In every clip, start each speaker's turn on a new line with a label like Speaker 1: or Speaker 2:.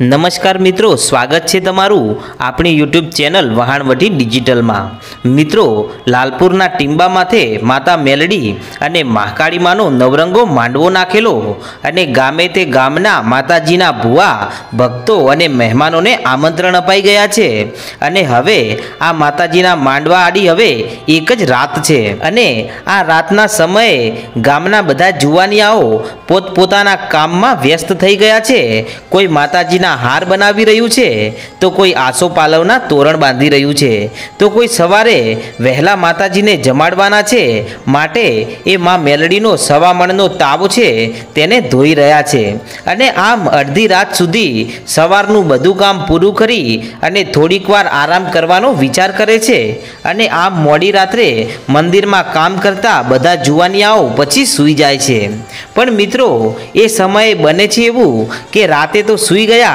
Speaker 1: નમસ્કાર મિત્રો, સ્વાગત છે તમારું આપણી યુટ્યુબ ચેનલ વહાણવટી ડિજિટલમાં. મિત્રો, લાલપુરના ટીંબા માથે માતા મેલડી અને મહાકાળીમાનો નવરંગો માંડવો નાખેલો અને ગામે તે ગામના માતાજીના ભુવા, ભક્તો અને મહેમાનોને આમંત્રણ અપાઈ ગયા છે. અને હવે આ માતાજીના માંડવા આડી હવે એક જ રાત છે. અને આ રાતના સમયે ગામના બધા જુવાનિયાઓ પોતપોતાના કામમાં વ્યસ્ત થઈ ગયા છે. કોઈ માતાજીના હાર બનાવી રહ્યું છે? તો કોઈ આસો પાલવના તોરણ બાંધી રહ્યું છે? તો કોઈ સવારે વહેલા માતાજીને જમાડવાના છે? માટે એ માં મેલડીનો સવામણનો તાવો છે, તેને ધોઈ રહ્યા છે. અને આમ અડધી રાત સુધી સવારનું બધું કામ પૂરું કરી અને થોડીક વાર આરામ કરવાનો વિચાર કરે છે. અને આમ મોડી રાત્રે મંદિરમાં કામ કરતા બધા જુવાનિયાઓ પછી સૂઈ જાય છે. પણ મિત્રો, એ સમયે બને છે એવું કે રાતે તો સૂઈ ગયા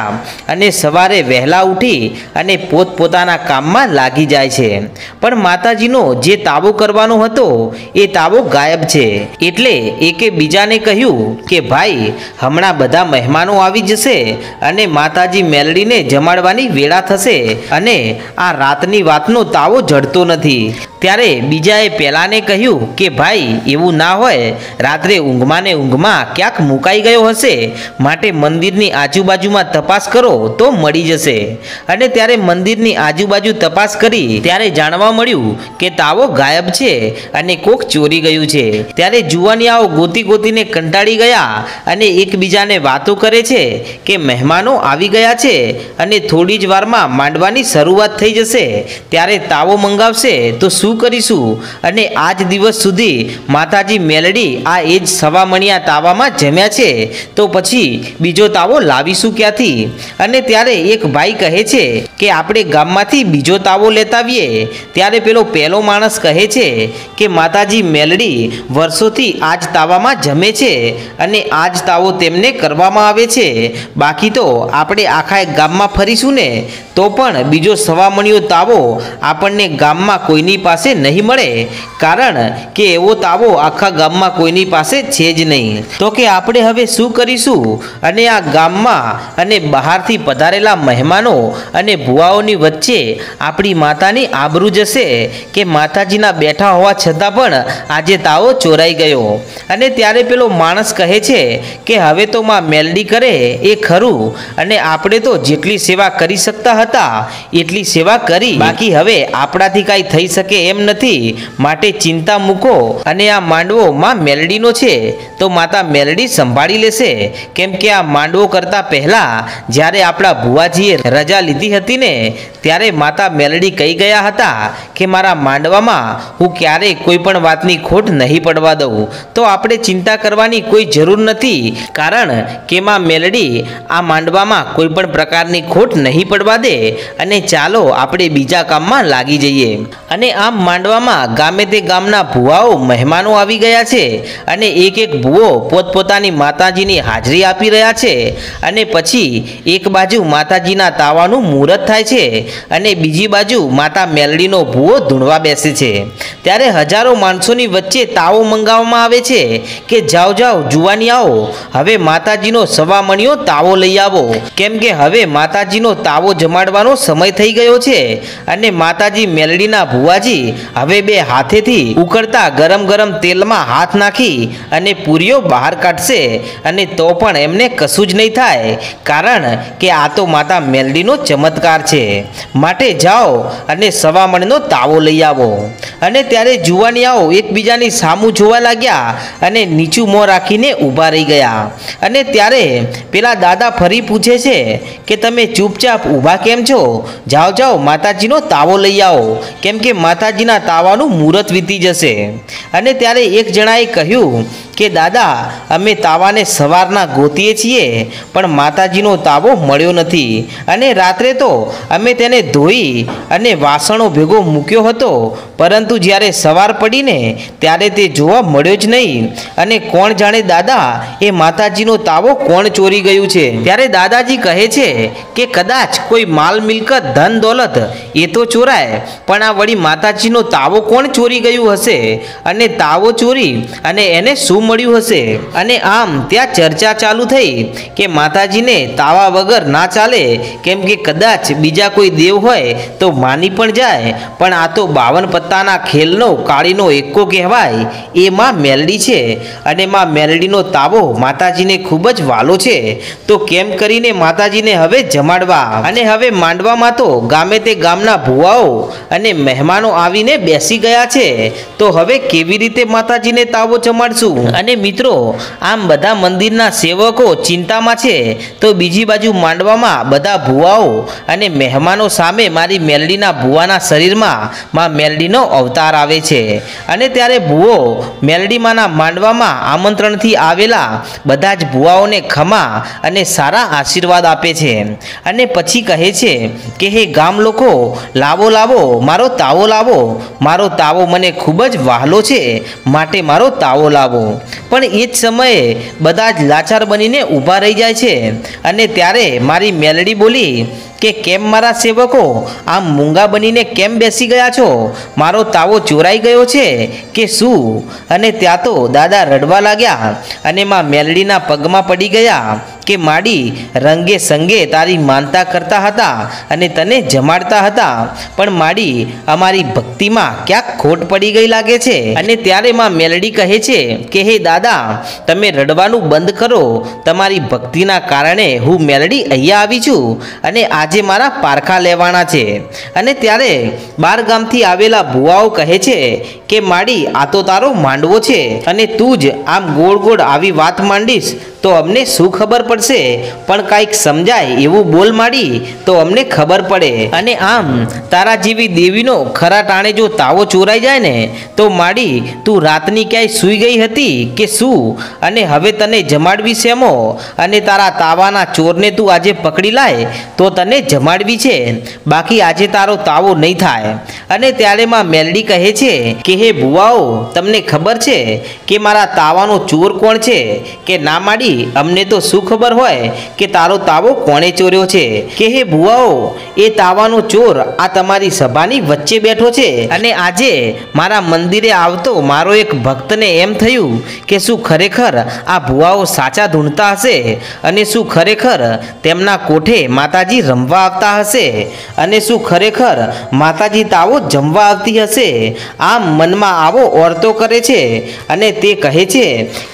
Speaker 1: અને સવારે વહેલા ઉઠી અને પોતપોતાના કામમાં લાગી જાય છે. પણ માતાજીનો જે તાવો કરવાનો હતો, એ તાવો ગાયબ છે. એટલે એકે બીજાને કહ્યું કે, ભાઈ, હમણાં બધા મહેમાનો આવી જશે અને માતાજી મેલડીને જમાડવાની વેળા થશે અને આ રાતની વાતનો તાવો જડતો નથી. ત્યારે બીજાએ પહેલાને કહ્યું કે, ભાઈ, એવું ના હોય. રાત્રે ઊંઘમાં ને ઊંઘમાં ક્યાંક મુકાઈ ગયો હશે. માટે મંદિરની આજુબાજુમાં તપાસ કરો તો મળી જશે. અને ત્યારે મંદિરની આજુબાજુ તપાસ કરી ત્યારે જાણવા મળ્યું કે તાવો ગાયબ છે અને કોક ચોરી ગયું છે. ત્યારે જુવાનિયાઓ ગોતી ગોતીને કંટાળી ગયા અને એકબીજાને વાતો કરે છે કે, મહેમાનો આવી ગયા છે અને થોડી જ વારમાં માંડવાની શરૂઆત થઈ જશે. ત્યારે તાવો મંગાવશે તો શું કરીશું? અને આજ દિવસ સુધી માતાજી મેલડી આ એ જ સવામણિયા તાવામાં જમ્યા છે. તો પછી બીજો તાવો લાવીશું ક્યાંથી? અને ત્યારે એક ભાઈ કહે છે કે આપણે ગામમાંથી બીજો તાવો લેતા આવીએ. ત્યારે પેલો પહેલો માણસ કહે છે કે માતાજી મેલડી વર્ષોથી આજ તાવામાં જમે છે અને આજ તાવો તેમને કરવામાં આવે છે. બાકી તો આપણે આખા ગામમાં ફરીશું ને? તો પણ બીજો સવામણિયો તાવો આપણને ગામમાં કોઈની પાસે નહીં મળે, કારણ કે એવો તાવો આખા ગામમાં કોઈની પાસે છે જ નહીં. તો કે આપણે હવે શું કરીશું? અને આ ગામમાં અને બહારથી પધારેલા મહેમાનો અને ભુવાઓની વચ્ચે આપણી માતાની આબરૂ જશે કે માતાજીના બેઠા હોવા છતાં પણ આજે તાવો ચોરાઈ ગયો. અને ત્યારે પેલો માણસ કહે છે કે હવે તો માં મેલડી કરે એ ખરું, અને આપણે તો જેટલી સેવા કરી શકતા હતા, એટલી સેવા કરી. બાકી હવે આપણાથી કાંઈ થઈ શકે એમ નથી. માટે ચિંતા મૂકો. અને આ માંડવો માં મેલડીનો છે. તો માતા મેલડી સંભાળી લેશે. કેમ કે આ માંડવો કરતાં પહેલાં જ્યારે આપણા ભુવાજીએ રજા લીધી હતી ને, ત્યારે માતા મેલડી કહી ગયા હતા કે મારા માંડવામાં હું ક્યારેય કોઈ પણ વાતની ખોટ નહીં પડવા દઉં. તો આપણે ચિંતા કરવાની કોઈ જરૂર નથી. કારણ કે માં મેલડી આ માંડવામાં કોઈ પણ પ્રકારની ખોટ નહીં પડવા દે. અને ચાલો આપણે બીજા કામમાં લાગી જઈએ. અને માંડવામાં ગામે તે ગામના ભુવાઓ, મહેમાનો આવી ગયા છે અને એક એક ભુવો પોતપોતાની માતાજીની હાજરી આપી રહ્યા છે અને પછી એક બાજુ માતાજીના તાવાનું મુહૂર્ત થાય છે અને બીજી બાજુ માતા મેલડીનો ભુવો ધૂણવા બેસે છે. ત્યારે હજારો માણસોની વચ્ચે તાવો મંગાવવામાં આવે છે કે જાઓ જાઓ, જુવાની આવો. હવે માતાજીનો સવામણીઓ તાવો લઈ આવો. કેમ કે હવે માતાજીનો તાવો જમાડવાનો સમય થઈ ગયો છે અને માતાજી મેલડીના ભુવાજી હવે બે હાથેથી ઉકળતા ગરમ ગરમ તેલમાં હાથ નાખી અને પૂરીઓ બહાર કાઢશે અને તો પણ એમને કશું જ નહીં થાય, કારણ કે આ તો માતા મેલડીનો ચમત્કાર છે. માટે જાઓ અને સવામણનો તાવો લઈ આવો. અને ત્યારે જુવાનિયાઓ એકબીજાની સામું જોવા લાગ્યા અને નીચું મોં રાખીને ઊભા રહી ગયા. અને ત્યારે પેલા દાદા ફરી પૂછે છે કે તમે ચૂપચાપ ઊભા કેમ છો? જાઓ જાઓ, માતાજીનો તાવો લઈ આવો. કેમ કે માતાજીના તાવાનું મુહૂર્ત વીતી જશે. અને ત્યારે એક જણાએ કહ્યું કે, દાદા, અમે તાવાને સવારના ગોતીએ છીએ, પણ માતાજીનો તાવો મળ્યો નથી. અને રાત્રે તો અમે તેને ધોઈ અને વાસણો ભેગો મૂક્યો હતો. પરંતુ જ્યારે સવાર પડીને, ત્યારે તે જોવા મળ્યો જ નહીં. અને કોણ જાણે, દાદા, એ માતાજીનો તાવો કોણ ચોરી ગયું છે? ત્યારે દાદાજી કહે છે કે, કદાચ કોઈ માલ મિલકત ધન દોલત, એ તો ચોરાય. પણ આ વળી માતાજી માતાજીનો તાવો કોણ ચોરી ગયું હશે? અને તાવો ચોરી અને એને શું મળ્યું હશે? અને આમ ત્યાં ચર્ચા ચાલુ થઈ કે માતાજીને તાવા વગર ના ચાલે, કેમ કે કદાચ બીજા કોઈ દેવ હોય તો માની પણ જાય. પણ આ તો બાવન પત્તાના ખેલનો કાળીનો એકો કહેવાય. એ માં મેલડી છે અને માં મેલડીનો તાવો માતાજીને ખૂબ જ વાલો છે. તો કેમ કરીને માતાજીને હવે જમાડવા? અને હવે માંડવામાં તો ગામે તે ગામના ભુવાઓ અને મહેમાનો આવીને બેસી ગયા છે. તો હવે કેવી રીતે માતાજીને તાવો ચમાડશું અને મિત્રો, આમ બધા મંદિરના સેવકો ચિંતામાં છે. તો બીજી બાજુ માંડવામાં બધા ભુવાઓ અને મહેમાનો સામે મારી મેલડીના ભુવાના શરીરમાં માં મેલડીનો અવતાર આવે છે. અને ત્યારે ભુવો મેલડીમાંના માંડવામાં આમંત્રણથી આવેલા બધા જ ભુવાઓને ખમા અને સારા આશીર્વાદ આપે છે. અને પછી કહે છે કે, હે ગામ લોકો લાવો લાવો, મારો તાવો લાવો. મારો તાવો મને ખૂબ જ વહાલો છે, માટે મારો તાવો લાવો. પણ એ જ સમયે બધા જ લાચાર બનીને ઊભા રહી જાય છે. અને ત્યારે મારી મેલડી બોલી કે કેમ મારા સેવકો, આમ મૂંગા બનીને કેમ બેસી ગયા છો? મારો તાવો ચોરાઈ ગયો છે કે શું? અને ત્યાં તો દાદા રડવા લાગ્યા અને માં મેલડીના પગમાં પડી ગયા. કે માડી, રંગે સંગે તારી માનતા કરતા હતા અને તને જમાડતા હતા. પણ માડી, અમારી ભક્તિમાં ક્યાંક ખોટ પડી ગઈ લાગે છે. અને ત્યારે માં મેલડી કહે છે કે, હે દાદા, તમે રડવાનું બંધ કરો. તમારી ભક્તિના કારણે હું મેલડી અહીંયા આવી છું અને આજે મારા પારખા લેવાના છે. અને ત્યારે બાર ગામથી આવેલા ભુવાઓ કહે છે કે, માડી, આ તો તારો માંડવો છે અને તું જ આમ ગોળ ગોળ આવી વાત માંડીશ. તો અમને શું ખબર પડશે? પણ કાંઈક સમજાય એવું બોલ માડી, તો અમને ખબર પડે. અને આમ, તારા જેવી દેવીનો ખરા ટાણે જો તાવો ચોરાઈ જાય ને, તો માડી, તું રાતની ક્યાંય સૂઈ ગઈ હતી કે શું? અને હવે તને જમાડવી શેમો અને તારા તાવાના ચોરને તું આજે પકડી લાય, તો તને જમાડવી છે. બાકી આજે તારો તાવો નહીં થાય. અને ત્યારે માં મેલડી કહે છે કે, હે ભુવાઓ, તમને ખબર છે કે મારા તાવાનો ચોર કોણ છે? કે ના માડી? અમને તો શું ખબર હોય કે તારો તાવો કોણે ચોર્યો છે? કે હે ભુવાઓ, એ તાવાનો ચોર આ તમારી સભાની વચ્ચે બેઠો છે? અને આજે મારા મંદિરે આવતો મારો એક ભક્તને એમ થયું કે શું ખરેખર આ ભુવાઓ સાચા ધૂણતા હશે? અને શું ખરેખર તેમના કોઠે માતાજી રમવા આવતા હશે? અને શું ખરેખર માતાજી તાવો જમવા આવતી હશે? આમ મનમાં આવો ઓરતો કરે છે અને તે કહે છે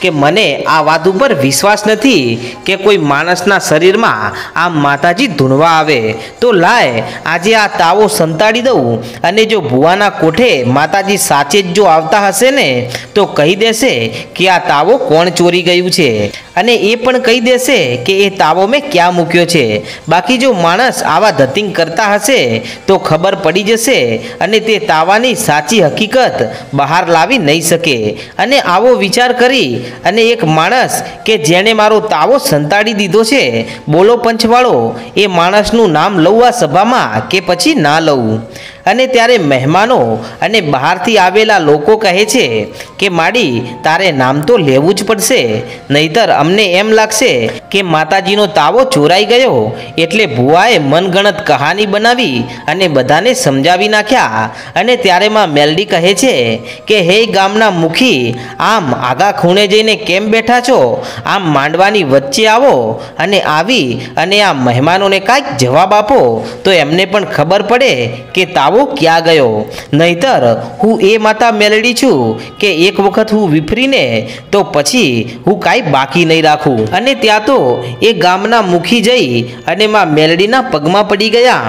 Speaker 1: કે, મને આ વાત ઉપર વિશ્વાસ નથી કે કોઈ માણસના શરીરમાં આમ માતાજી ધૂણવા આવે, તો લાય આજે આ તાવો સંતાડી દઉં અને જો ભુવાના કોઠે માતાજી સાચે જ જો આવતા હશે ને, તો કહી દેશે કે આ તાવો કોણ ચોરી ગયું છે? અને એ પણ કહી દેશે કે એ તાવો મેં ક્યાં મૂક્યો છે? બાકી જો માણસ આવા ધતિંગ કરતા હશે, તો ખબર પડી જશે અને તે તાવાની સાચી હકીકત બહાર લાવી નહીં શકે. અને આવો વિચાર કરી અને એક માણસ કે જેણે મારો તાવો સંતાડી દીધો છે, બોલો પંચવાળો, એ માણસનું નામ લઉં આ સભામાં કે પછી ના લઉં? અને ત્યારે મહેમાનો અને બહારથી આવેલા લોકો કહે છે કે, માડી, તારે નામ તો લેવું જ પડશે. નહીતર અમને એમ લાગશે કે માતાજીનો તાવો ચોરાઈ ગયો. એટલે ભુવાએ મનગણત કહાની બનાવી અને બધાને સમજાવી નાખ્યા. અને ત્યારે માં મેલડી કહે છે કે, હે ગામના મુખી, આમ આગા ખૂણે જઈને કેમ બેઠા છો? આમ માંડવાની વચ્ચે આવો અને આવી અને આ મહેમાનોને કાંઈક જવાબ આપો. તો એમને પણ ખબર પડે કે તાવો ક્યાં ગયો? નહીતર હું એ માતા મેલડી છું કે એક વખત હું વિફરીને, તો પછી હું કાંઈ બાકી નહીં રાખું. અને ત્યાં તો એ ગામના મુખી જઈ અને માં મેલડીના પગમાં પડી ગયા.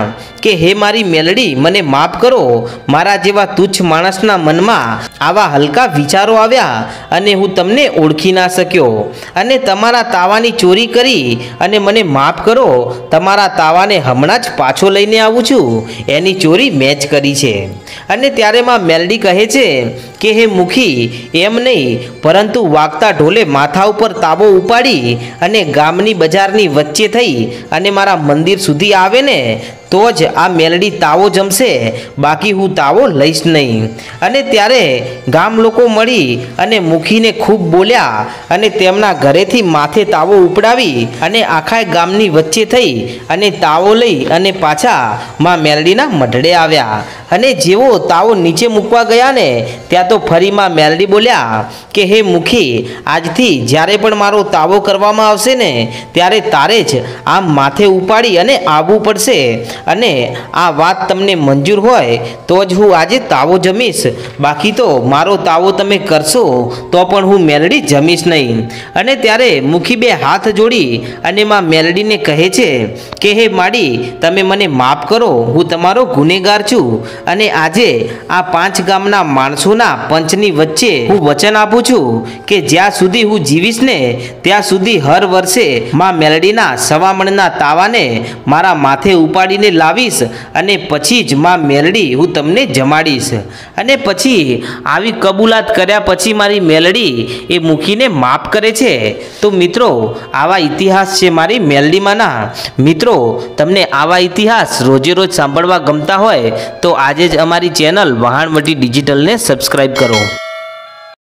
Speaker 1: કે, હે મારી મેલડી, મને માફ કરો. મારા જેવા તુચ્છ માણસના મનમાં આવા હલકા વિચારો આવ્યા અને હું તમને ઓળખી ના શક્યો. અને તમારા તાવાની ચોરી કરી અને મને માફ કરો. તમારા તાવાને હમણાં જ પાછો લઈને આવું છું. એની ચોરી મેં જ કરી છે. અને ત્યારે માં મેલડી કહે છે કે હે મુખી, એમ નહીં, પરંતુ વાગતા ઢોલે માથા ઉપર તાબો ઉપાડી અને ગામની બજારની વચ્ચે થઈ અને મારા મંદિર સુધી આવે ને, તો જ આ મેલડી તાવો જમશે, બાકી હું તાવો લઈશ નહીં. અને ત્યારે ગામ લોકો મળી અને મુખીને ખૂબ બોલ્યા અને તેમના ઘરેથી માથે તાવો ઉપડાવી અને આખા ગામની વચ્ચે થઈ અને તાવો લઈ અને પાછા માં મેલડીના મઢડે આવ્યા. અને જેવો તાવો નીચે મૂકવા ગયા ને, ત્યાં તો ફરીમાં મેલડી બોલ્યા કે, હે મુખી, આજથી જ્યારે પણ મારો તાવો કરવામાં આવશે ને, ત્યારે તારે જ આમ માથે ઉપાડી અને આવવું પડશે. અને આ વાત તમને મંજૂર હોય, તો જ હું આજે તાવો જમીશ. બાકી તો મારો તાવો તમે કરશો, તો પણ હું મેલડી જમીશ નહીં. અને ત્યારે મુખી બે હાથ જોડી અને માં મેલડીને કહે છે કે, હે માડી, તમે મને માફ કરો, હું તમારો ગુનેગાર છું. અને આજે આ પાંચ ગામના માણસોના પંચની વચ્ચે હું વચન આપું છું કે જ્યાં સુધી હું જીવીશ ને, ત્યાં સુધી હર વર્ષે માં મેલડીના સવામણના તાવાને મારા માથે ઉપાડીને લાવીશ અને પછી જ માં મેલડી હું તમને જમાડીશ. અને પછી આવી કબૂલાત કર્યા પછી મારી મેલડી એ મૂકીને માફ કરે છે. તો મિત્રો, આવા ઇતિહાસ છે મારી મેલડીમાંના. મિત્રો, તમને આવા ઇતિહાસ રોજે રોજ સાંભળવા ગમતા હોય, તો આજે જ અમારી ચેનલ વહાણવટી ડિજિટલને સબસ્ક્રાઈબ કરો.